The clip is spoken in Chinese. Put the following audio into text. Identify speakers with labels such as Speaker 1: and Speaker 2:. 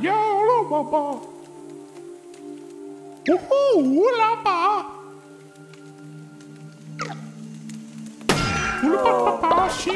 Speaker 1: 有了我吧，不护无老吧。乌拉巴巴巴，喜。